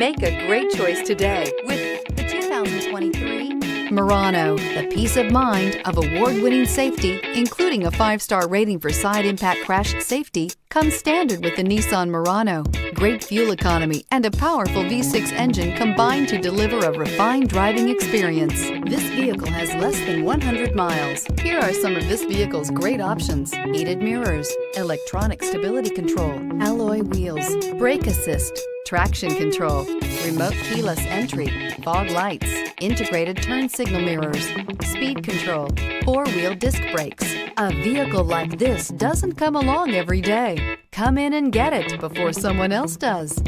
Make a great choice today with the 2023 Murano. The peace of mind of award-winning safety, including a five-star rating for side impact crash safety, comes standard with the Nissan Murano. Great fuel economy and a powerful V6 engine combine to deliver a refined driving experience. This vehicle has less than 100 miles. Here are some of this vehicle's great options. Heated mirrors, electronic stability control, alloy wheels, brake assist, traction control, remote keyless entry, fog lights, integrated turn signal mirrors, speed control, four-wheel disc brakes. A vehicle like this doesn't come along every day. Come in and get it before someone else does.